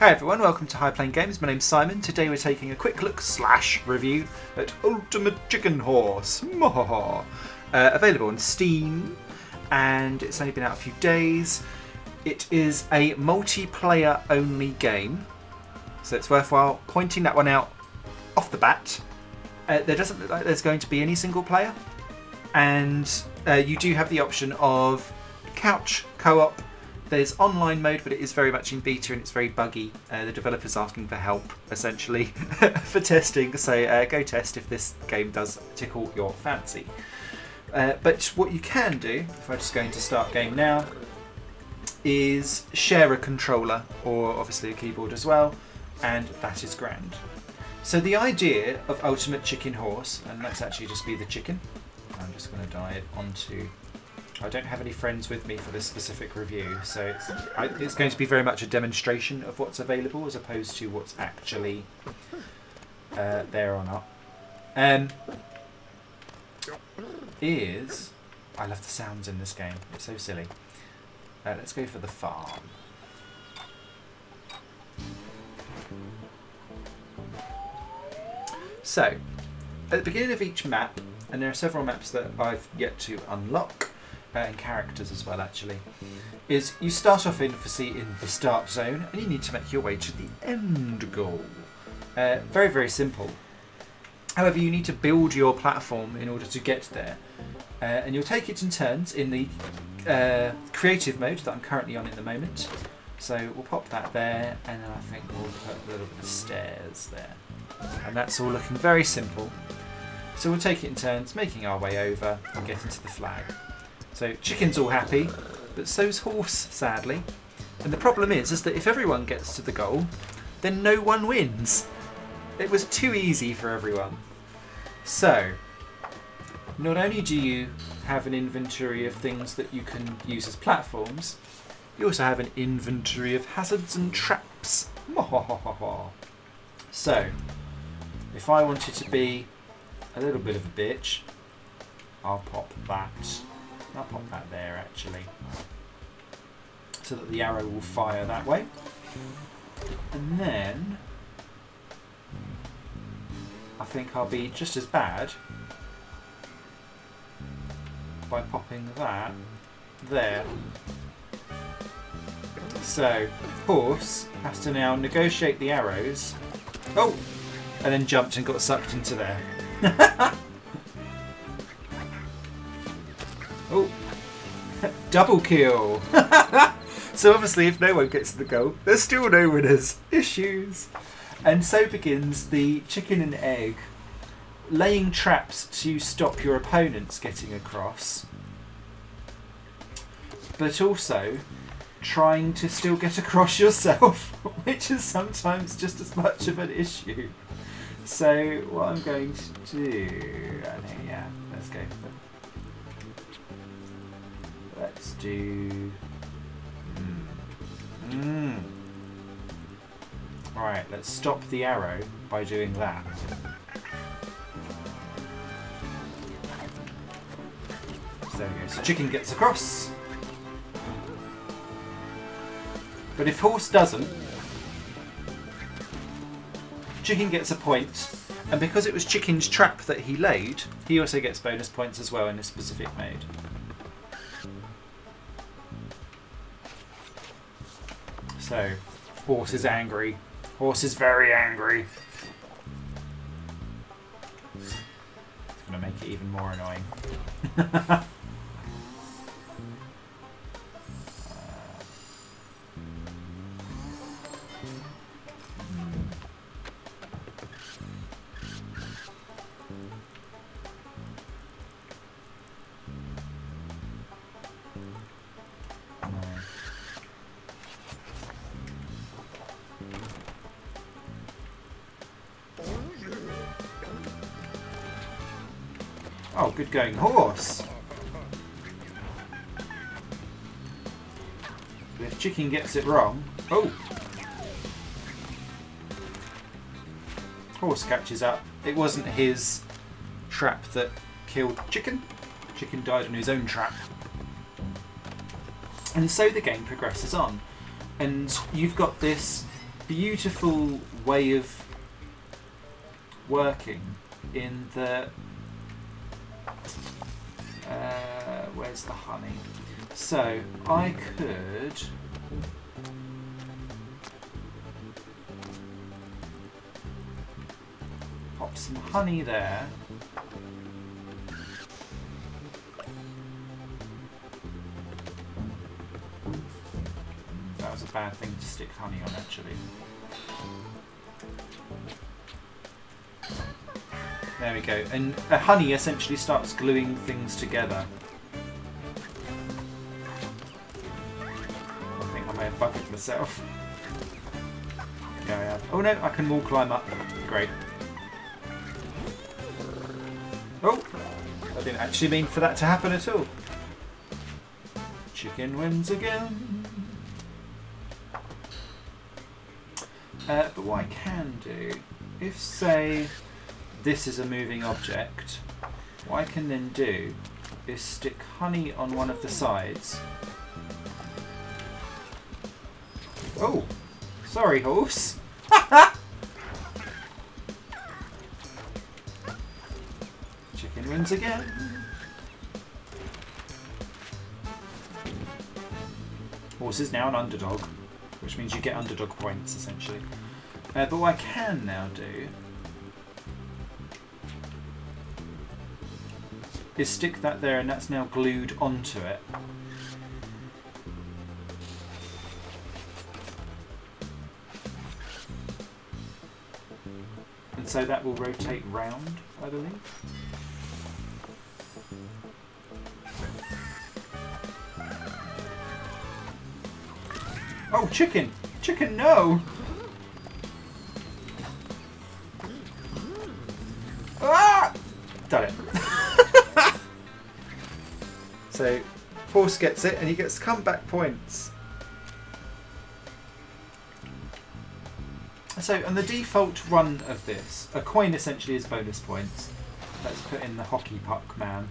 Hi everyone, welcome to High Plain Games. My name's Simon. Today we're taking a quick look slash review at Ultimate Chicken Horse. uh, available on Steam, and it's only been out a few days. It is a multiplayer only game, so it's worthwhile pointing that one out off the bat. Uh, there doesn't look like there's going to be any single player, and uh, you do have the option of couch co-op there's online mode, but it is very much in beta and it's very buggy. Uh, the developer's asking for help, essentially, for testing. So uh, go test if this game does tickle your fancy. Uh, but what you can do, if I'm just go into start game now, is share a controller or obviously a keyboard as well, and that is grand. So the idea of Ultimate Chicken Horse, and let's actually just be the chicken. I'm just going to dive onto I don't have any friends with me for this specific review, so it's, I, it's going to be very much a demonstration of what's available as opposed to what's actually uh, there or not. Um, is I love the sounds in this game. It's so silly. Uh, let's go for the farm. So, at the beginning of each map, and there are several maps that I've yet to unlock, and characters as well actually, is you start off in for in the start zone and you need to make your way to the end goal. Uh, very very simple. However, you need to build your platform in order to get there, uh, and you'll take it in turns in the uh, creative mode that I'm currently on in the moment. So we'll pop that there, and then I think we'll put a little bit of stairs there, and that's all looking very simple. So we'll take it in turns, making our way over and getting to the flag. So chicken's all happy, but so's horse, sadly. And the problem is, is that if everyone gets to the goal, then no one wins. It was too easy for everyone. So, not only do you have an inventory of things that you can use as platforms, you also have an inventory of hazards and traps. So, if I wanted to be a little bit of a bitch, I'll pop that I'll pop that there actually. So that the arrow will fire that way. And then I think I'll be just as bad by popping that there. So, horse has to now negotiate the arrows. Oh! And then jumped and got sucked into there. double kill. so obviously if no one gets the goal, there's still no winners. Issues. And so begins the chicken and egg laying traps to stop your opponents getting across. But also trying to still get across yourself, which is sometimes just as much of an issue. So what I'm going to do, yeah, let's go do... Mm. Mm. Alright, let's stop the arrow by doing that. So there we go. So chicken gets across. But if horse doesn't, chicken gets a point, and because it was chicken's trap that he laid, he also gets bonus points as well in this specific mode. So, horse is angry. Horse is very angry. It's going to make it even more annoying. Good going horse. But if chicken gets it wrong... Oh! Horse catches up. It wasn't his trap that killed chicken. Chicken died on his own trap. And so the game progresses on. And you've got this beautiful way of working in the. Where's the honey? So I could. Pop some honey there. That was a bad thing to stick honey on, actually. There we go. And uh, honey essentially starts gluing things together. Myself. Oh no, I can wall climb up. Great. Oh! I didn't actually mean for that to happen at all. Chicken wins again. Uh, but what I can do, if say this is a moving object, what I can then do is stick honey on one of the sides. Oh, sorry horse. Chicken wins again. Horse is now an underdog, which means you get underdog points essentially. Uh, but what I can now do is stick that there and that's now glued onto it. And so that will rotate round, I believe. Oh, chicken! Chicken, no! Ah! Done it. so, horse gets it and he gets comeback points. So, on the default run of this, a coin essentially is bonus points. Let's put in the hockey puck man.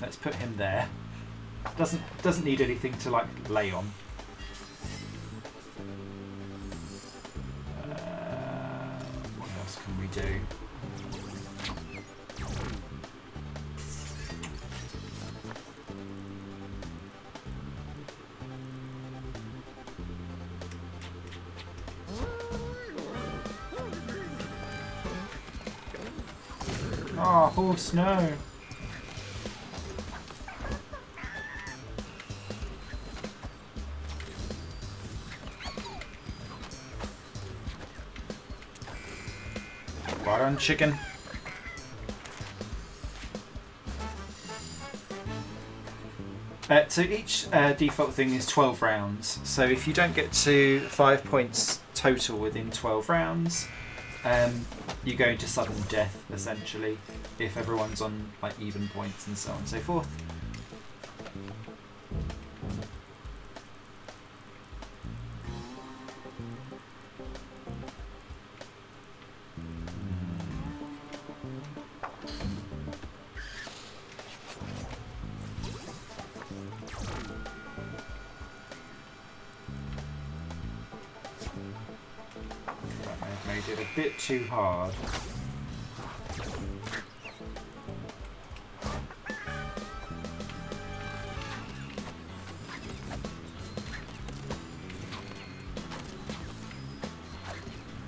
Let's put him there. Doesn't doesn't need anything to like lay on. Uh, what else can we do? Oh. Right on, chicken. Uh, so each uh, default thing is 12 rounds. So if you don't get to 5 points total within 12 rounds, um, you go into sudden death, essentially, if everyone's on like even points and so on and so forth. Made it a bit too hard.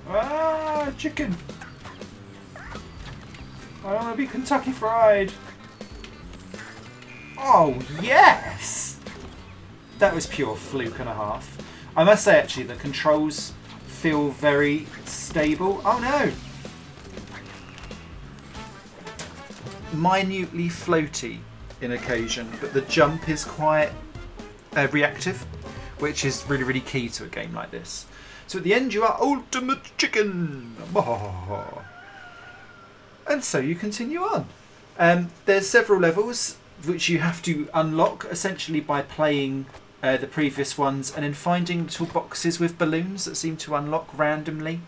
Ah, chicken! I want to be Kentucky Fried. Oh, yes! That was pure fluke and a half. I must say, actually, the controls feel very stable. Oh no! Minutely floaty in occasion, but the jump is quite uh, reactive, which is really, really key to a game like this. So at the end, you are Ultimate Chicken! And so you continue on. Um, there's several levels which you have to unlock essentially by playing uh, the previous ones and then finding little boxes with balloons that seem to unlock randomly.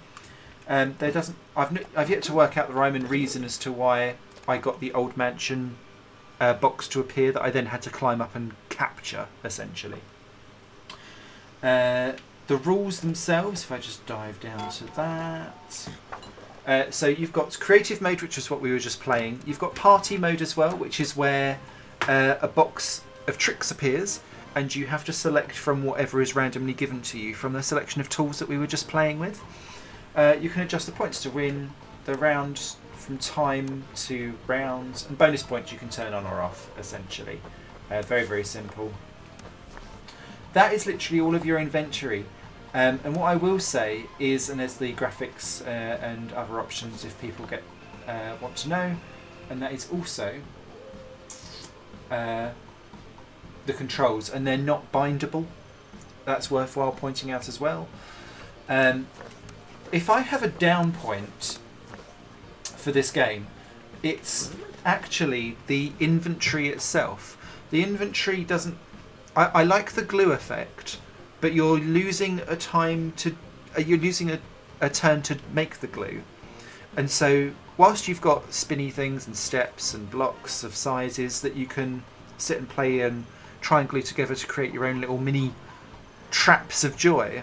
Um, there doesn't. I've I've yet to work out the rhyme and reason as to why I got the old mansion uh, box to appear that I then had to climb up and capture essentially. Uh, the rules themselves, if I just dive down to that. Uh, so you've got creative mode, which is what we were just playing. You've got party mode as well, which is where uh, a box of tricks appears, and you have to select from whatever is randomly given to you from the selection of tools that we were just playing with. Uh, you can adjust the points to win the round from time to rounds, and bonus points you can turn on or off, essentially. Uh, very, very simple. That is literally all of your inventory. Um, and what I will say is, and there's the graphics uh, and other options if people get uh, want to know, and that is also uh, the controls, and they're not bindable. That's worthwhile pointing out as well. Um, if I have a down point for this game, it's actually the inventory itself. The inventory doesn't. I, I like the glue effect, but you're losing a time to. Uh, you're losing a, a turn to make the glue, and so whilst you've got spinny things and steps and blocks of sizes that you can sit and play and try and glue together to create your own little mini traps of joy.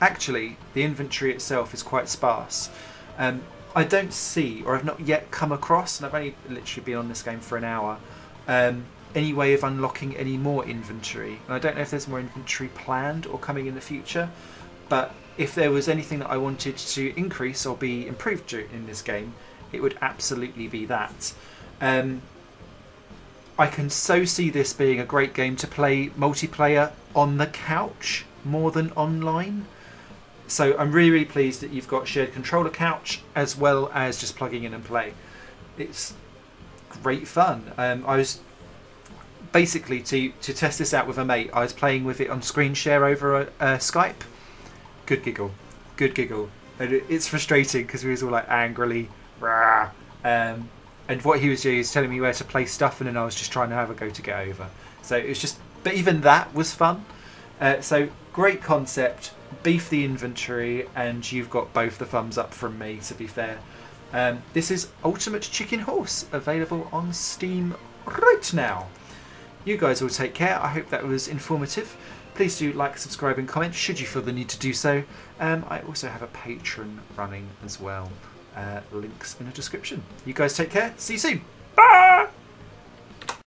Actually, the inventory itself is quite sparse. Um, I don't see, or I've not yet come across, and I've only literally been on this game for an hour, um, any way of unlocking any more inventory. And I don't know if there's more inventory planned or coming in the future, but if there was anything that I wanted to increase or be improved in this game, it would absolutely be that. Um, I can so see this being a great game to play multiplayer on the couch more than online. So I'm really, really pleased that you've got shared controller couch as well as just plugging in and play. It's great fun. Um, I was basically to to test this out with a mate. I was playing with it on screen share over uh, Skype. Good giggle, good giggle. And it, it's frustrating because we was all like angrily. Um, and what he was doing is telling me where to place stuff, and then I was just trying to have a go to get over. So it was just, but even that was fun. Uh, so great concept, beef the inventory, and you've got both the thumbs up from me. To be fair, um, this is Ultimate Chicken Horse available on Steam right now. You guys will take care. I hope that was informative. Please do like, subscribe, and comment should you feel the need to do so. Um, I also have a Patreon running as well. Uh, links in the description. You guys take care. See you soon.